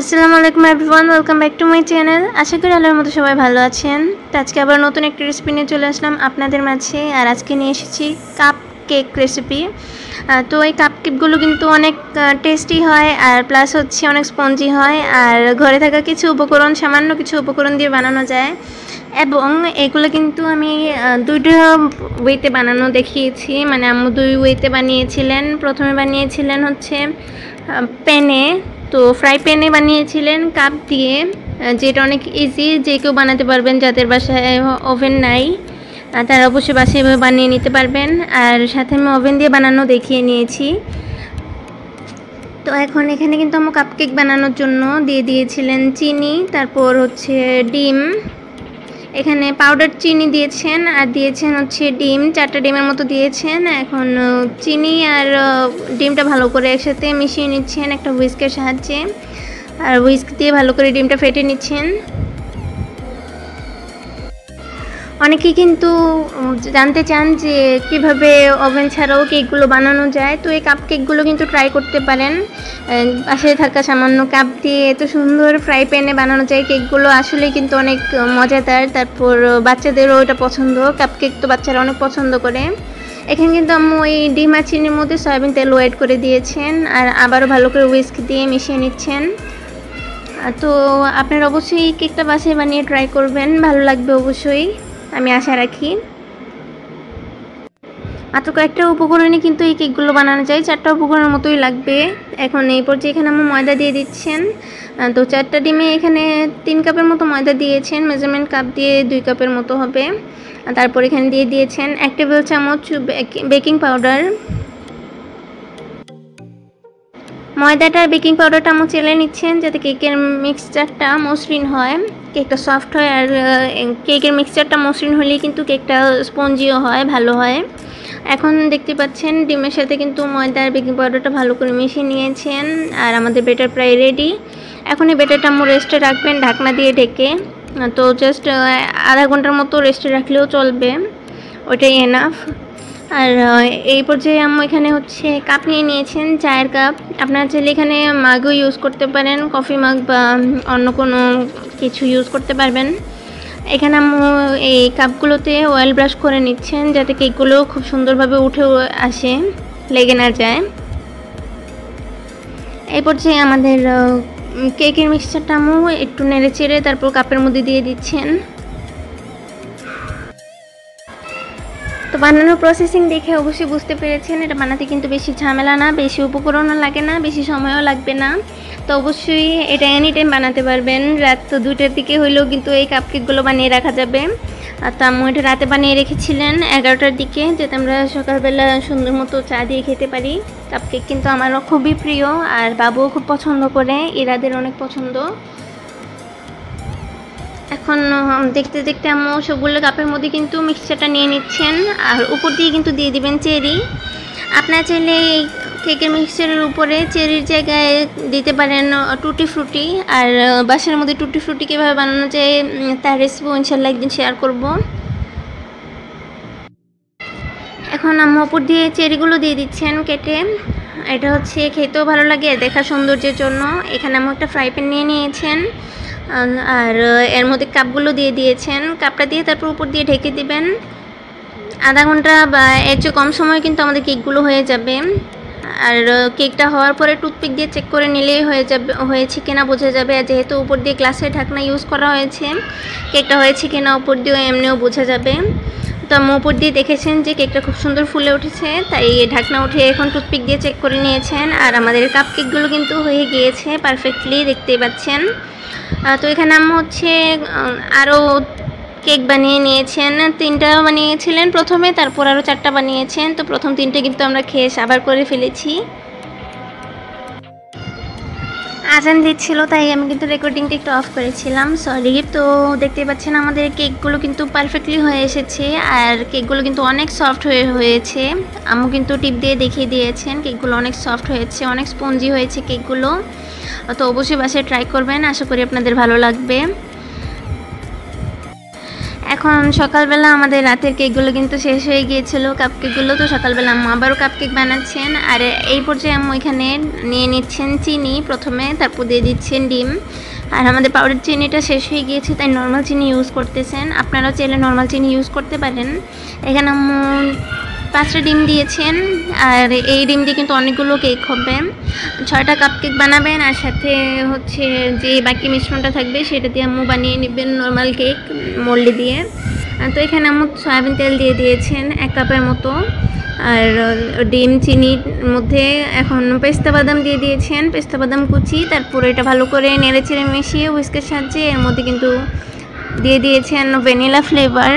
আসসালামু আলাইকুম everyone welcome back to my channel আশা করি আল্লাহর মতো সবাই ভালো আছেন। তো আজকে আবার নতুন একটা রেসিপি নিয়ে চলে আসলাম আপনাদের মাঝে, আর আজকে নিয়ে এসেছি কাপ কেক রেসিপি তো এই কাপ কেকগুলো কিন্তু অনেক টেস্টি হয়, আর প্লাস হচ্ছে অনেক স্পঞ্জি হয়, আর ঘরে থাকা কিছু উপকরণ, সামান্য কিছু উপকরণ দিয়ে বানানো যায়। এবং এগুলো কিন্তু আমি দুইটা ওয়েতে বানানো দেখিয়েছি। মানে আম্মু দুই ওয়েতে বানিয়েছিলেন। প্রথমে বানিয়েছিলেন হচ্ছে প্যানে তো ফ্রাই প্যানে বানিয়েছিলেন কাপ দিয়ে। যেটা অনেক ইজি যে কেউ বানাতে পারবেন যাদের বাসায় ওভেন নাই তারা অবশ্যই বাসায় এভাবে বানিয়ে নিতে পারবেন। আর সাথে আমি ওভেন দিয়ে বানানো দেখিয়ে নিয়েছি। তো এখন এখানে কিন্তু আমার কাপকেক বানানোর জন্য দিয়ে দিয়েছিলেন চিনি, তারপর হচ্ছে ডিম। এখানে পাউডার চিনি দিয়েছেন, আর দিয়েছেন হচ্ছে ডিম, চারটা ডিমের মতো দিয়েছেন। এখন চিনি আর ডিমটা ভালো করে একসাথে মিশিয়ে নিচ্ছেন একটা হুইস্কের সাহায্যে। আর হুইস্ক দিয়ে ভালো করে ডিমটা ফেটে নিচ্ছেন। অনেকেই কিন্তু জানতে চান যে কীভাবে ওভেন ছাড়াও কেকগুলো বানানো যায়। তো এই কাপ কেকগুলো কিন্তু ট্রাই করতে পারেন। পাশে থাকা সামান্য কাপ দিয়ে এত সুন্দর ফ্রাই প্যানে বানানো যায় কেকগুলো, আসলে কিন্তু অনেক মজাদার। তারপর বাচ্চাদেরও এটা পছন্দ। কাপ কেক তো বাচ্চারা অনেক পছন্দ করে। এখানে কিন্তু আম্মু ওই ডিম আর চিনির মধ্যে সয়াবিন তেল ওয়েড করে দিয়েছেন। আর আবারও ভালো করে উইস্ক দিয়ে মিশিয়ে নিচ্ছেন। তো আপনারা অবশ্যই কেকটা বাসায় বানিয়ে ট্রাই করবেন। ভালো লাগবে অবশ্যই। আমি আশা রাখি। মাত্র কয়েকটা উপকরণে কিন্তু এই কেকগুলো বানানো যায়। চারটা উপকরণের মতোই লাগবে। এখন এই পর্যায়ে এখানে আমার ময়দা দিয়ে দিচ্ছেন। তো চারটা ডিমে এখানে তিন কাপের মতো ময়দা দিয়েছেন। মেজারমেন্ট কাপ দিয়ে দুই কাপের মতো হবে। তারপর এখানে দিয়ে দিয়েছেন এক টেবিল চামচ বেকিং পাউডার। ময়দাটা বেকিং পাউডারটা চেলে নিচ্ছেন যাতে কেকের মিক্সচারটা মসৃণ হয়। কেকটা সফট হয় আর কেকের মিক্সচারটা মসৃণ হলেই কিন্তু কেকটা স্পঞ্জিও হয়, ভালো হয়। এখন দেখতে পাচ্ছেন, ডিমের সাথে কিন্তু ময়দা আর বেকিং পাউডারটা ভালো করে মিশিয়ে নিয়েছেন আর আমাদের বেটার প্রায় রেডি এখন এই বেটারটা আমার রেস্টে রাখবেন, ঢাকনা দিয়ে ঢেকে। তো জাস্ট আধা ঘণ্টার মতো রেস্টে রাখলেও চলবে। ওইটাই এনাফ আর এই পর্যায়ে আমি এখানে হচ্ছে কাপ নিয়ে নিয়েছেন, চায়ের কাপ। আপনারা চাইলে এখানে মাগও ইউজ করতে পারেন কফি মাগ বা অন্য কোনো কিছু ইউজ করতে পারবেন। এখানে আমি এই কাপগুলোতে অয়েল ব্রাশ করে নিচ্ছেন, যাতে কেকগুলো খুব সুন্দরভাবে উঠে আসে, লেগে না যায়। এই পর্যায়ে আমাদের কেকের মিক্সচারটা আমি একটু নেড়ে চেড়ে তারপর কাপের মধ্যে দিয়ে দিচ্ছেন। তো বানানোর প্রসেসিং দেখে অবশ্যই বুঝতে পেরেছেন। এটা বানাতে কিন্তু বেশি ঝামেলা না, বেশি উপকরণও লাগে না, বেশি সময়ও লাগবে না। তো অবশ্যই এটা এনি টাইম বানাতে পারবেন। রাত তো দুটার দিকে হইলেও কিন্তু এই কাপকেকগুলো বানিয়ে রাখা যাবে। আর তো আম্মু এটা রাতে বানিয়ে রেখেছিলেন এগারোটার দিকে, যাতে আমরা সকালবেলা সুন্দর মতো চা দিয়ে খেতে পারি। কাপকেক কিন্তু আমারও খুবই প্রিয়, আর বাবুও খুব পছন্দ করে, এরাদের অনেক পছন্দ। এখন দেখতে দেখতে আম্মু সবগুলো কাপের মধ্যে কিন্তু মিক্সচারটা নিয়ে নিচ্ছেন। আর উপর দিয়ে কিন্তু দিয়ে দিবেন চেরি। আপনার চাইলে এই কেকের মিক্সচারের উপরে চেরির জায়গায় দিতে পারেন টুটি ফ্রুটি। আর বাসার মধ্যে টুটি ফ্রুটি কীভাবে বানানো যায় তার রেসিপি ইনশাল্লাহ একদিন শেয়ার করব। এখন আম্মু উপর দিয়ে চেরিগুলো দিয়ে দিচ্ছেন কেটে। এটা হচ্ছে খেতেও ভালো লাগে দেখা সৌন্দর্যের জন্য। এখানে আমি একটা ফ্রাই প্যান নিয়ে নিয়েছেন আর এর মধ্যে কাপগুলো দিয়ে দিয়েছেন। কাপটা দিয়ে তারপর উপর দিয়ে ঢেকে দিবেন। আধা ঘণ্টা বা এর চেয়ে কম সময় কিন্তু আমাদের কেকগুলো হয়ে যাবে। আর কেকটা হওয়ার পরে টুথপিক দিয়ে চেক করে নিলেই হয়ে যাবে, হয়েছে কিনা বোঝা যাবে। আর যেহেতু উপর দিয়ে গ্লাসের ঢাকনা ইউজ করা হয়েছে, কেকটা হয়েছে কিনা উপর দিয়েও এমনিও বোঝা যাবে। তো আমি উপর দিয়ে দেখেছেন যে কেকটা খুব সুন্দর ফুলে উঠেছে, তাই ঢাকনা উঠে এখন টুথপিক দিয়ে চেক করে নিয়েছেন। আর আমাদের কাপ কেকগুলো কিন্তু হয়ে গিয়েছে পারফেক্টলি দেখতেই পাচ্ছেন। তো এখানে আমি হচ্ছে আরও কেক বানিয়ে নিয়েছেন। তিনটা বানিয়েছিলেন প্রথমে, তারপর আরও চারটা বানিয়েছেন। তো প্রথম তিনটে কিন্তু আমরা খেয়ে সাবার করে ফেলেছি। আজান দিচ্ছিল, তাই আমি কিন্তু রেকর্ডিংটা একটু অফ করেছিলাম। সরি তো দেখতে পাচ্ছেন আমাদের কেকগুলো কিন্তু পারফেক্টলি হয়ে এসেছে, আর কেকগুলো কিন্তু অনেক সফট হয়ে হয়েছে। আম্মু কিন্তু টিপ দিয়ে দেখিয়ে দিয়েছেন কেকগুলো অনেক সফট হয়েছে, অনেক স্পঞ্জি হয়েছে কেকগুলো তো অবশ্যই বাসায় ট্রাই করবেন, আশা করি আপনাদের ভালো লাগবে। এখন সকালবেলা আমাদের রাতের কেকগুলো কিন্তু শেষ হয়ে গিয়েছিল কাপ কেকগুলো তো সকালবেলা আম্মু আবারও কাপ কেক বানাচ্ছেন। আর এই পর্যায়ে আম্মু এখানে নিয়ে নিচ্ছেন চিনি প্রথমে, তারপর দিয়ে দিচ্ছেন ডিম। আর আমাদের পাউডার চিনিটা শেষ হয়ে গিয়েছে, তাই নর্মাল চিনি ইউজ করতেছেন। আপনারাও চাইলে নর্মাল চিনি ইউজ করতে পারেন। এখানে আম্মু পাঁচটা ডিম দিয়েছেন, আর এই ডিম দিয়ে কিন্তু অনেকগুলো কেক হবে। ছয়টা কাপ কেক বানাবেন, আর সাথে হচ্ছে যে বাকি মিশ্রণটা থাকবে, সেটা দিয়ে আম্মু বানিয়ে নেবেন নর্মাল কেক মোল্ডে দিয়ে। তো এখানে আম্মু সয়াবিন তেল দিয়ে দিয়েছেন এক কাপের মতো। আর ডিম চিনির মধ্যে এখন পেস্তা বাদাম দিয়ে দিয়েছেন, পেস্তা বাদাম কুচি, তারপর এটা ভালো করে নেড়ে চেড়ে মিশিয়ে হুইস্কের সাহায্যে এর মধ্যে কিন্তু দিয়ে দিয়েছেন ভ্যানিলা ফ্লেভার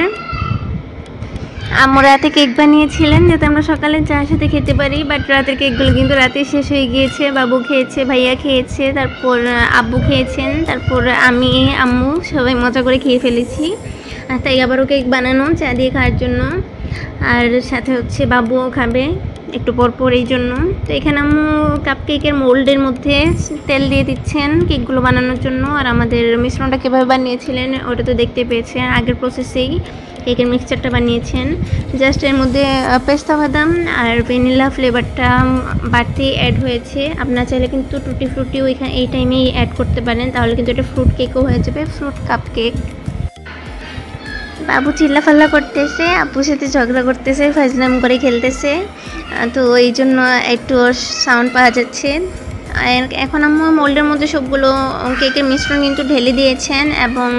আম্মু রাতে কেক বানিয়েছিলেন, যাতে আমরা সকালে চায়ের সাথে খেতে পারি বাট রাতের কেকগুলো কিন্তু রাতে শেষ হয়ে গিয়েছে। বাবু খেয়েছে, ভাইয়া খেয়েছে, তারপর আব্বু খেয়েছেন, তারপর আমি, আম্মু সবাই মজা করে খেয়ে ফেলেছি। তাই আবারও কেক বানানো, চা দিয়ে খাওয়ার জন্য। আর সাথে হচ্ছে বাবুও খাবে। একটু পর পর এই জন্য। তো এখানে আম্মু কাপ কেকের মোল্ডের মধ্যে তেল দিয়ে দিচ্ছেন কেকগুলো বানানোর জন্য। আর আমাদের মিশ্রণটা কীভাবে বানিয়েছিলেন ওটা তো দেখতে পেয়েছেন। আগের প্রসেসেই কেকের মিক্সচারটা বানিয়েছেন। জাস্ট এর মধ্যে পেস্তা বাদাম আর ভ্যানিলা ফ্লেভারটা বাড়তি অ্যাড হয়েছে। আপনার চাইলে কিন্তু টুটি ফ্রুটিও এখানে এই টাইমেই অ্যাড করতে পারেন। তাহলে কিন্তু এটা ফ্রুট কেকও হয়ে যাবে ফ্রুট কাপ কেক বাবু চিল্লাফাল্লা করতেছে আপুর সাথে ঝগড়া করতেছে, ফাজলাম করে খেলতেছে। তো এই জন্য একটু সাউন্ড পাওয়া যাচ্ছে। এখন আম্মু মোল্ডের মধ্যে সবগুলো কেকের মিশ্রণ কিন্তু ঢেলে দিয়েছেন এবং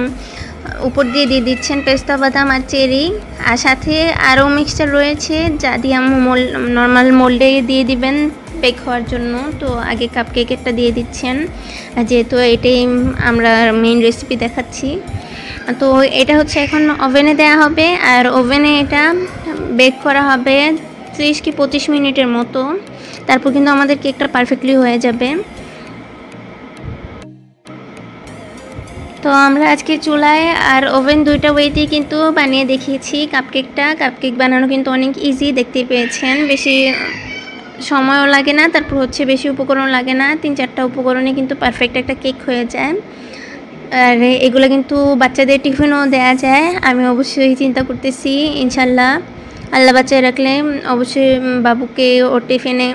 উপর দিয়ে দিয়ে দিচ্ছেন পেস্তা, বাদাম আর চেরি। আর সাথে আরও মিক্সচার রয়েছে যা দিয়ে আম্মু মোল নর্মাল মোল্ডে দিয়ে দিবেন বেক হওয়ার জন্য। তো আগে কাপ কেকেরটা দিয়ে দিচ্ছেন। যেহেতু এটাই আমরা মেইন রেসিপি দেখাচ্ছি। তো এটা হচ্ছে এখন ওভেনে দেওয়া হবে আর ওভেনে এটা বেক করা হবে ত্রিশ কি পঁচিশ মিনিটের মতো। তারপর কিন্তু আমাদের কেকটা পারফেক্টলি হয়ে যাবে। তো আমরা আজকে চুলায় আর ওভেন দুইটা ওয়েতেই কিন্তু বানিয়ে দেখিয়েছি। কাপকেকটা কাপকেক বানানো কিন্তু অনেক ইজি দেখতে পেয়েছেন। বেশি সময়ও লাগে না, তারপর হচ্ছে বেশি উপকরণ লাগে না। তিন চারটা উপকরণে কিন্তু পারফেক্ট একটা কেক হয়ে যায়। আর এগুলো কিন্তু বাচ্চাদের টিফিনও দেওয়া যায়। আমি অবশ্যই চিন্তা করতেছি, ইনশাল্লাহ। আল্লাহ বাচ্চায় রাখলে অবশ্যই বাবুকে ওর টিফিনে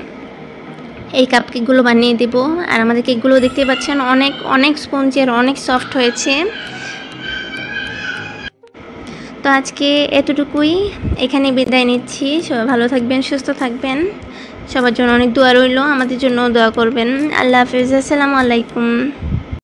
এই কাপ কেকগুলো বানিয়ে দেব। আর আমাদের কেকগুলো দেখতে পাচ্ছেন, অনেক অনেক স্পঞ্জি আর অনেক সফট হয়েছে। তো আজকে এতটুকুই, এখানে বিদায় নিচ্ছি। সবাই ভালো থাকবেন, সুস্থ থাকবেন। সবার জন্য অনেক দোয়া রইল, আমাদের জন্য দোয়া করবেন। আল্লাহ হাফিজ, আসসালামু আলাইকুম।